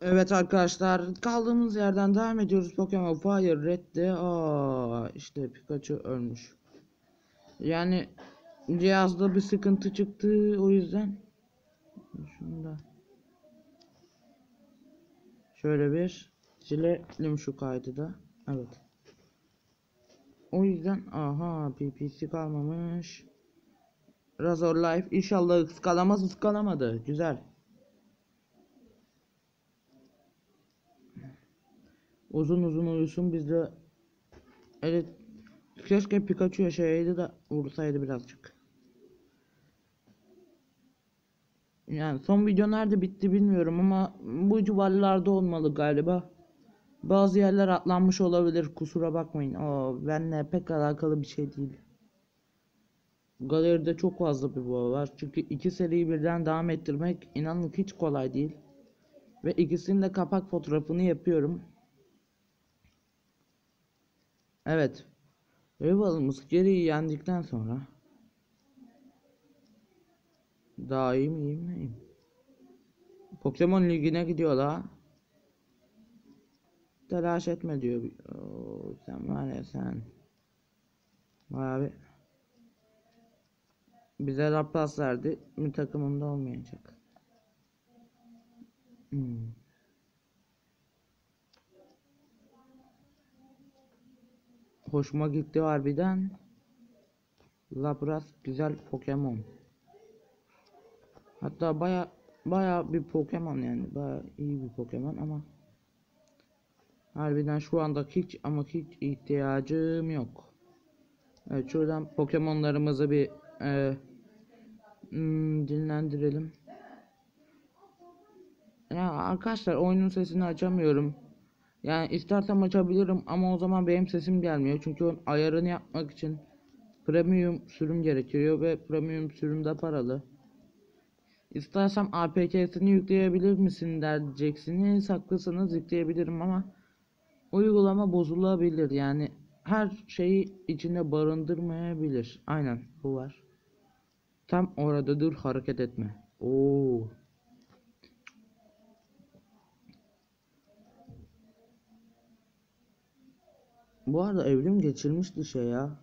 Evet arkadaşlar kaldığımız yerden devam ediyoruz Pokemon Fire Red'de aa işte Pikachu ölmüş. Yani cihazda bir sıkıntı çıktı o yüzden şunda şöyle bir silelim şu kaydı da evet. O yüzden aha PPC kalmamış. Razor Life inşallah ıskalamaz ıskalamadı güzel. Uzun uzun uyusun biz de. Evet Keşke Pikachu yaşayaydı da vursaydı birazcık. Yani son video nerede bitti bilmiyorum ama bu civarlarda olmalı galiba. Bazı yerler atlanmış olabilir kusura bakmayın. O benimle pek alakalı bir şey değil. Galeride çok fazla bir boğa var. Çünkü iki seriyi birden devam ettirmek inanın hiç kolay değil. Ve ikisinin de kapak fotoğrafını yapıyorum Evet. Rival'ımız geriyi yendikten sonra daha iyi miyim neyim? Pokemon Ligi'ne gidiyorlar. Telaş etme diyor. Oo, sen var ya sen. Abi. Bize raplas verdi. Bir takımında olmayacak. Hmm. Hoşuma gitti harbiden. Lapras güzel Pokemon. Hatta baya baya bir Pokemon yani baya iyi bir Pokemon ama harbiden şu anda hiç ama hiç ihtiyacım yok. Evet şuradan Pokemon'larımızı bir e, hmm, dinlendirelim. Ya arkadaşlar oyunun sesini açamıyorum. Yani istersem açabilirim ama o zaman benim sesim gelmiyor. Çünkü onun ayarını yapmak için premium sürüm gerekiyor ve premium sürüm de paralı. İstersem APK'sini yükleyebilir misin diyeceksiniz. Haklısınız yükleyebilirim ama uygulama bozulabilir. Yani her şeyi içinde barındırmayabilir. Aynen bu var. Tam orada dur hareket etme. Oo. Bu arada evrim geçirmişti şey ya.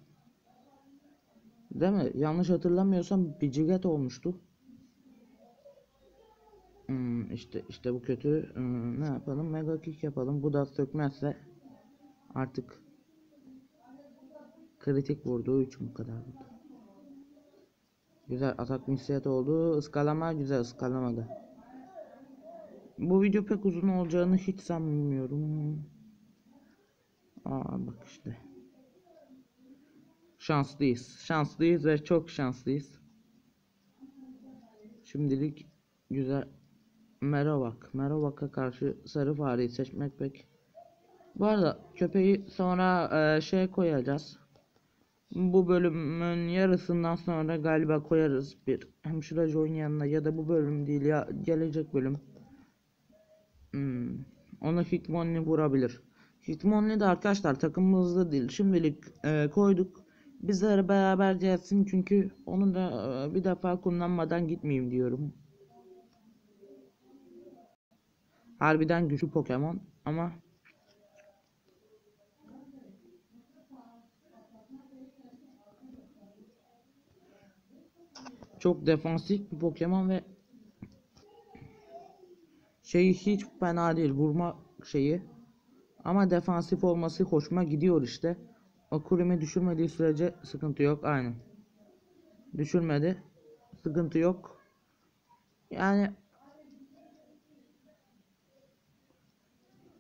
Değil mi? Yanlış hatırlamıyorsam Biciget olmuştu. Hmm, işte işte bu kötü. Hmm, ne yapalım? Mega kick yapalım. Bu da sökmezse artık kritik vurduğu için bu kadar vurdu. Güzel atak misiyet oldu. Iskalama güzel ıskalamadı. Bu video pek uzun olacağını hiç sanmıyorum. Aa bak işte. Şanslıyız. Şanslıyız ve çok şanslıyız. Şimdilik güzel Merovak. Merovak'a karşı sarı fareyi seçmek pek. Bu arada köpeği sonra e, şey koyacağız. Bu bölümün yarısından sonra galiba koyarız bir hemşire oyun yanına ya da bu bölüm değil ya gelecek bölüm. Hmm. Onu Hitmonlee vurabilir. Hitmonlee de arkadaşlar takımımızda değil. Şimdilik e, koyduk. Bizlere beraber gelsin çünkü onu da e, bir defa kullanmadan gitmeyeyim diyorum. Harbiden güçlü Pokemon ama çok defansif bir Pokemon ve şeyi hiç fena değil vurma şeyi ama defansif olması hoşuma gidiyor işte. O kurimi düşürmediği sürece sıkıntı yok. Aynen. Düşürmedi. Sıkıntı yok. Yani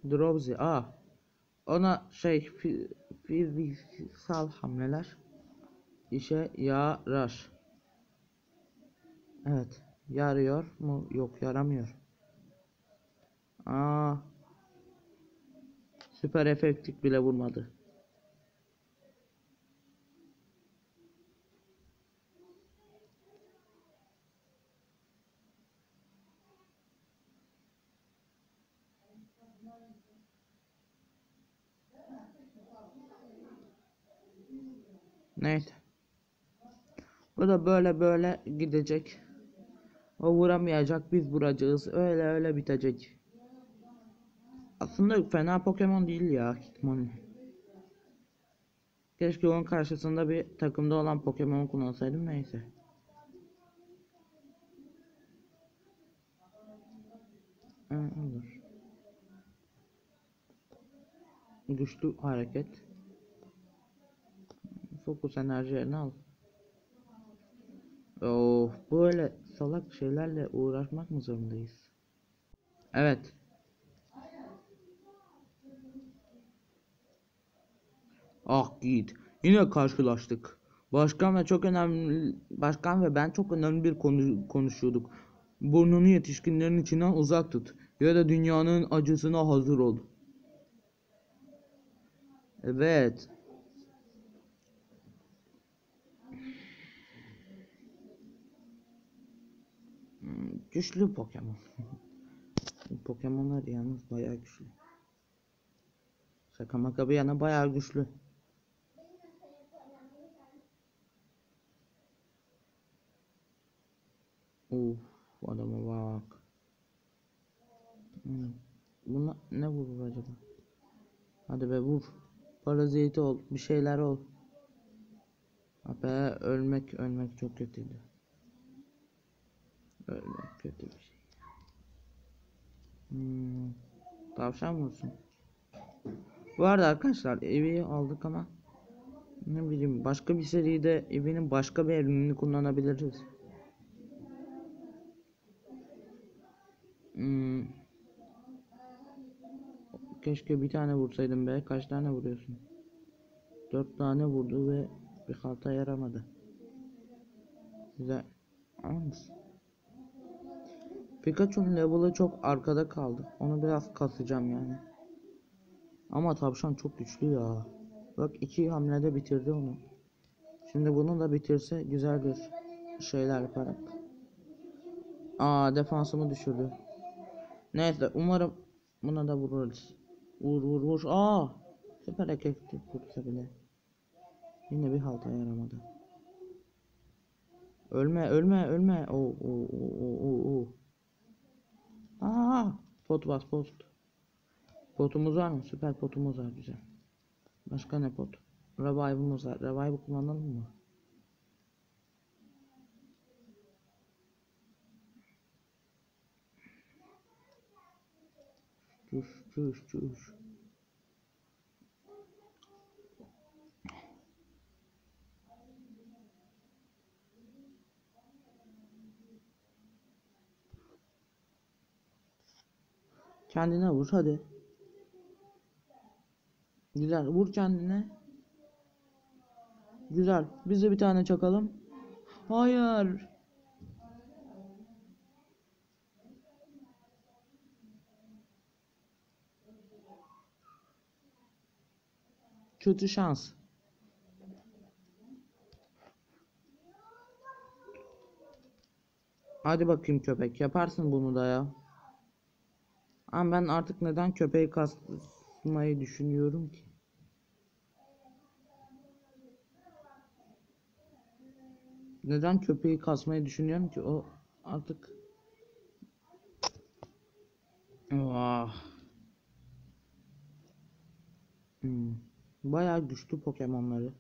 Drowsy. Aa. Ona şey fiziksel hamleler işe yarar. Evet. Yarıyor mu? Yok yaramıyor. Aa. Süper efektik bile vurmadı. Neyse. Bu da böyle böyle gidecek. O vuramayacak biz vuracağız. Öyle öyle bitecek. Aslında fena Pokemon değil ya Hitmonlee. Keşke onun karşısında bir takımda olan Pokemon kullansaydım neyse. Ha, olur. Güçlü hareket. Fokus enerjilerini al. Of böyle salak şeylerle uğraşmak mı zorundayız? Evet. Ah Yiğit, yine karşılaştık. Başkan ve çok önemli başkan ve ben çok önemli bir konu konuşuyorduk. Burnunu yetişkinlerin içinden uzak tut ya da dünyanın acısına hazır ol. Evet. Güçlü Pokemon. Pokemonlar yalnız bayağı güçlü. Şaka maka bir yana bayağı güçlü. Uf, adama bak. Hmm. Buna ne vurur acaba? Hadi be vur. Parazit ol, bir şeyler ol. Abi ölmek ölmek çok kötüydü. Ölmek kötü bir şey. Hmm. Tavşan vursun. Bu arada arkadaşlar evi aldık ama ne bileyim başka bir seride evinin başka bir ürününü kullanabiliriz. Hmm. Keşke bir tane vursaydım be. Kaç tane vuruyorsun? Dört tane vurdu ve bir halta yaramadı. Güzel. Yalnız. Pikachu'nun level'ı çok arkada kaldı. Onu biraz kasacağım yani. Ama tavşan çok güçlü ya. Bak iki hamlede bitirdi onu. Şimdi bunu da bitirse güzel bir şeyler yaparak. Aa defansımı düşürdü. Neyse umarım buna da vururuz. Vur vur vur. Aa süper efektif vursa bile. Yine bir halta yaramadı. Ölme ölme ölme. Oo oo oo oo oo. Aa pot bas pot. Potumuz var mı? Süper potumuz var güzel. Başka ne pot? Revive'ımız var. Revive kullanalım mı? Çüş çüş çüş. Kendine vur hadi. Güzel vur kendine. Güzel. Biz de bir tane çakalım. Hayır. Kötü şans. Hadi bakayım köpek yaparsın bunu da ya. Ama ben artık neden köpeği kasmayı düşünüyorum ki? Neden köpeği kasmayı düşünüyorum ki? O artık Vah. Hmm. Bayağı güçlü Pokemon'ları.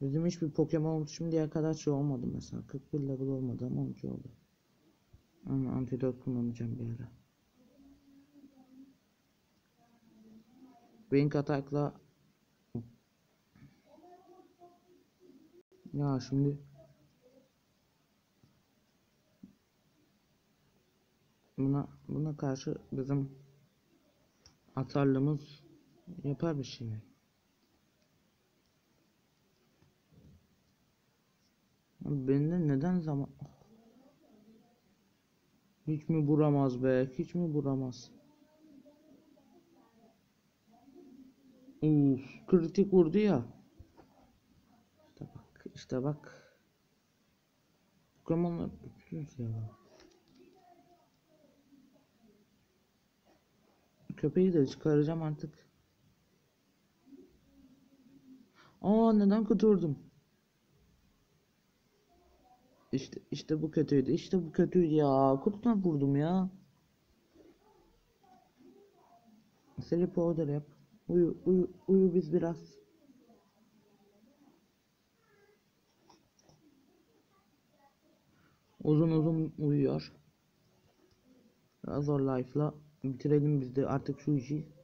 Bizim hiçbir Pokemon şimdiye kadar şey olmadı mesela. 41 level olmadı ama 12 oldu. Ama antidot kullanacağım bir ara. Wing Attack'la Ya şimdi buna buna karşı bizim atarlığımız yapar bir şey mi? Bende neden zaman hiç mi vuramaz be? Hiç mi vuramaz? Uf, kritik vurdu ya. İşte bak, işte bak. Pokemon'lar güçsüz ya. Köpeği de çıkaracağım artık. Aa neden kuturdum? İşte işte bu kötüydü. İşte bu kötüydü ya. Kutudan vurdum ya. Sleep order yap. Uyu uyu uyu biz biraz. Uzun uzun uyuyor. Razor Life'la bitirelim biz de artık şu işi.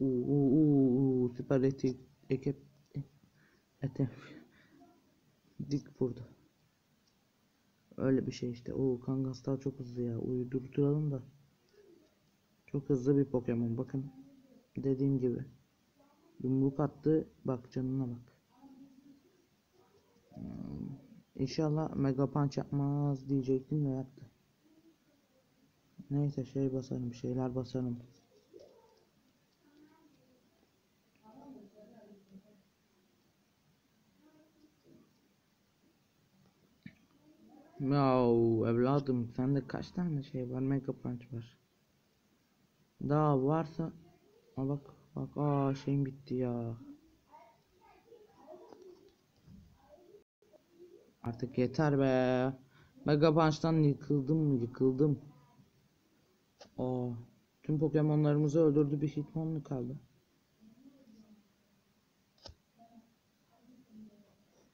Uuu uuu uuu süper eti ekip ete dik burada. Öyle bir şey işte. O Kangastar çok hızlı ya. Uydurturalım da. Çok hızlı bir Pokemon bakın. Dediğim gibi. Yumruk attı. Bak canına bak. Hmm, İnşallah Mega Punch yapmaz diyecektim de yaptı. Neyse şey basarım. Şeyler basarım. Yahu evladım sende kaç tane şey var Mega Punch var. Daha varsa Aa bak bak aa şeyim bitti ya. Artık yeter be. Mega Punch'tan yıkıldım yıkıldım. Aa tüm Pokemon'larımızı öldürdü bir Hitmonlee kaldı.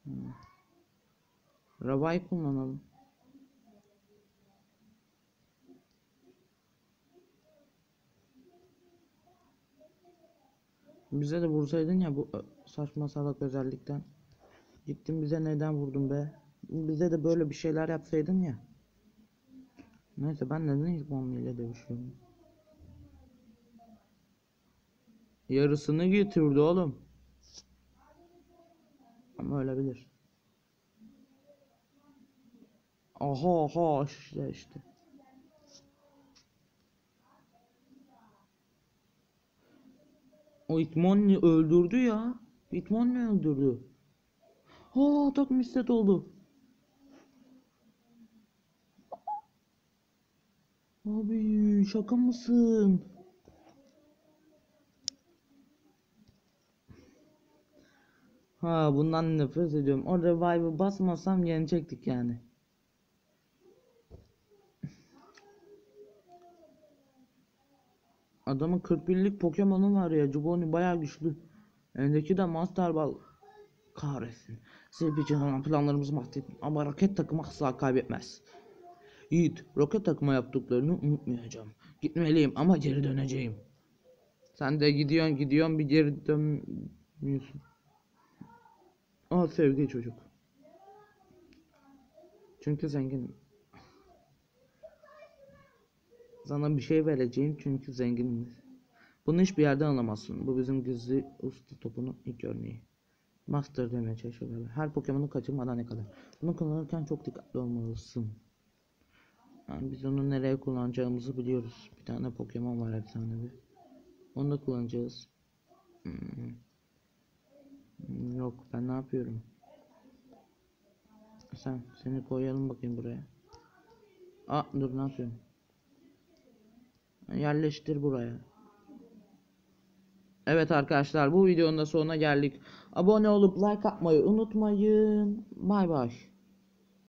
Hmm. Kullanalım. Bize de vursaydın ya bu ö, saçma salak özellikten. Gittin bize neden vurdun be? Bize de böyle bir şeyler yapsaydın ya. Neyse ben neden Hitmonlee ile dövüşüyorum? Yarısını getirdi oğlum. Ama ölebilir. Aha aha işte işte. O Hitmonlee öldürdü ya. Hitmonlee öldürdü. Ha tak mislet oldu. Abi şaka mısın? Ha bundan nefret ediyorum. O revive'ı basmasam yenecektik yani. Adamın 41'lik Pokemon'u var ya. Juboni bayağı güçlü. Elindeki de Master Ball. Kahretsin. Silpici planlarımızı mahvettin. Ama roket takımı asla kaybetmez. Yiğit, roket takıma yaptıklarını unutmayacağım. Gitmeliyim ama geri döneceğim. Sen de gidiyorsun gidiyorsun bir geri dönmüyorsun. Aa sevgili çocuk. Çünkü zenginim. Sana bir şey vereceğim çünkü zenginiz. Bunu hiçbir yerden alamazsın. Bu bizim gizli usta topunun ilk örneği. Master demeye çalışıyorlar. Her Pokemon'u kaçırmadan ne kadar. Bunu kullanırken çok dikkatli olmalısın. Yani biz onu nereye kullanacağımızı biliyoruz. Bir tane Pokemon var efsanevi. Onu da kullanacağız. Hmm, Yok ben ne yapıyorum? Sen seni koyalım bakayım buraya. Aa dur ne yapıyorum? Yerleştir buraya. Evet arkadaşlar bu videonun da sonuna geldik. Abone olup like atmayı unutmayın. Bay bay.